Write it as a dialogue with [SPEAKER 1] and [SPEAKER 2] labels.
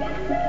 [SPEAKER 1] Yahoo!